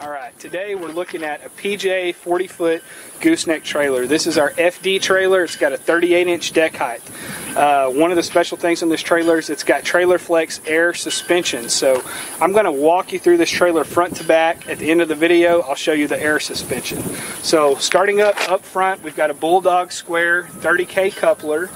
All right, today we're looking at a PJ 40 foot gooseneck trailer. This is our FD trailer. It's got a 38 inch deck height. Uh, one of the special things on this trailer is it's got Trailer Flex air suspension. So I'm going to walk you through this trailer front to back. At the end of the video, I'll show you the air suspension. So starting up up front, we've got a Bulldog Square 30K coupler.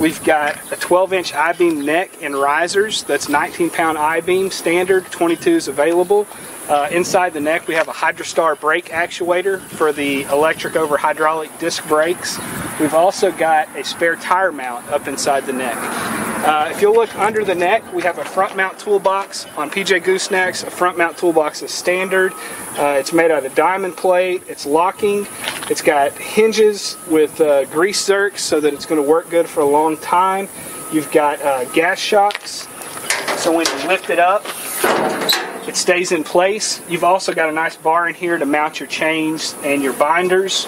We've got a 12 inch I-beam neck and risers. That's 19 pound I-beam standard. 22 is available. Uh, inside the neck, we have a Hydrastar brake actuator for the electric over hydraulic disc brakes. We've also got a spare tire mount up inside the neck. Uh, if you'll look under the neck, we have a front mount toolbox on PJ Goosenecks. A front mount toolbox is standard. Uh, it's made out of diamond plate. It's locking. It's got hinges with uh, grease zerks so that it's going to work good for a long time. You've got uh, gas shocks. So when you lift it up, it stays in place. You've also got a nice bar in here to mount your chains and your binders.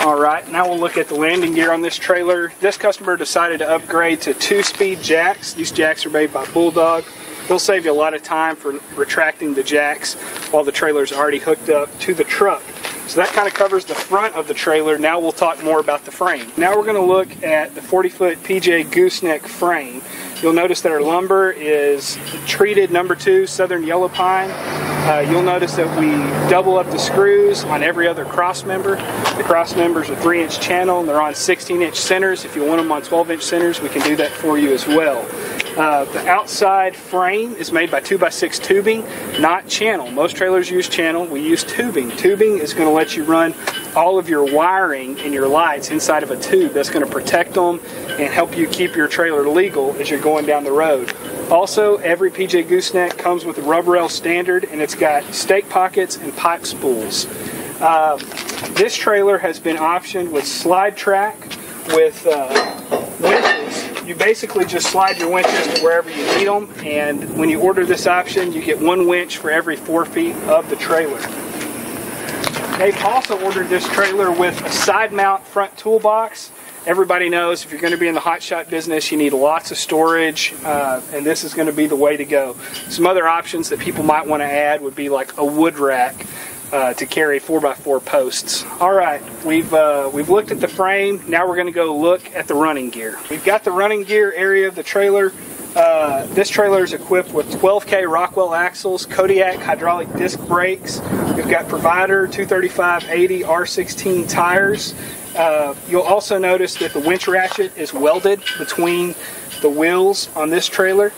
All right, now we'll look at the landing gear on this trailer. This customer decided to upgrade to two-speed jacks. These jacks are made by Bulldog. They'll save you a lot of time for retracting the jacks while the trailer is already hooked up to the truck. So that kind of covers the front of the trailer. Now we'll talk more about the frame. Now we're going to look at the 40 foot PJ gooseneck frame. You'll notice that our lumber is treated number two Southern Yellow Pine. Uh, you'll notice that we double up the screws on every other cross member. The cross members are 3 inch channel and they're on 16 inch centers. If you want them on 12 inch centers, we can do that for you as well. Uh, the outside frame is made by 2x6 tubing, not channel. Most trailers use channel. We use tubing. Tubing is going to let you run all of your wiring and your lights inside of a tube. That's going to protect them and help you keep your trailer legal as you're going down the road. Also, every PJ Gooseneck comes with a rubber rail standard and it's got stake pockets and pipe spools. Uh, this trailer has been optioned with slide track with uh, winches you basically just slide your winches to wherever you need them, and when you order this option, you get one winch for every four feet of the trailer. They've also ordered this trailer with a side mount front toolbox. Everybody knows if you're going to be in the hot shot business, you need lots of storage, uh, and this is going to be the way to go. Some other options that people might want to add would be like a wood rack uh, to carry 4x4 posts. All right, we've, uh, we've looked at the frame. Now we're going to go look at the running gear. We've got the running gear area of the trailer. Uh, this trailer is equipped with 12K Rockwell axles, Kodiak hydraulic disc brakes. We've got Provider 235-80 R16 tires. Uh, you'll also notice that the winch ratchet is welded between the wheels on this trailer.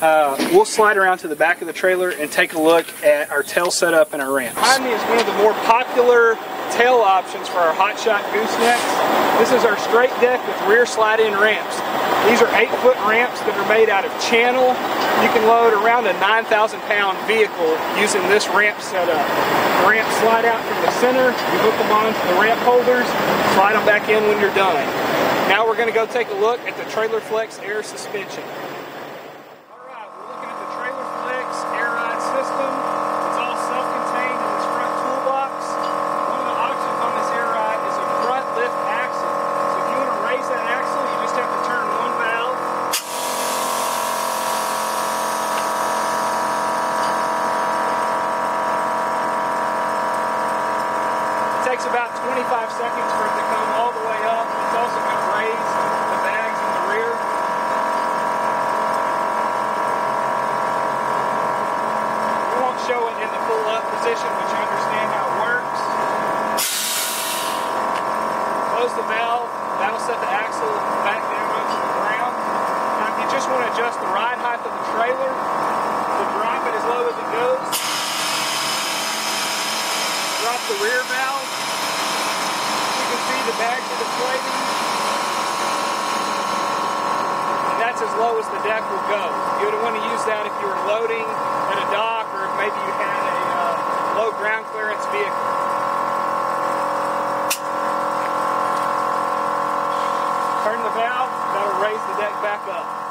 Uh, we'll slide around to the back of the trailer and take a look at our tail setup and our ramps. Behind me is one of the more popular tail options for our hotshot goosenecks. This is our straight deck with rear slide-in ramps. These are 8-foot ramps that are made out of channel. You can load around a 9,000 pound vehicle using this ramp setup. The ramps slide out from the center, you hook them onto the ramp holders, slide them back in when you're done. Now we're going to go take a look at the Trailer Flex air suspension. Takes about 25 seconds for it to come all the way up. It's also going to raise the bags in the rear. We won't show it in the full up position, but you understand how it works. Close the valve. That'll set the axle back down onto the ground. Now, if you just want to adjust the ride height of the trailer, to drop it as low as it goes, drop the rear valve, the bags are deflating. And that's as low as the deck will go. You would want to use that if you were loading at a dock or if maybe you had a uh, low ground clearance vehicle. Turn the valve, that'll raise the deck back up.